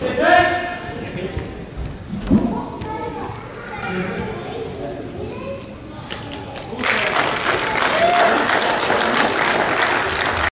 Amen.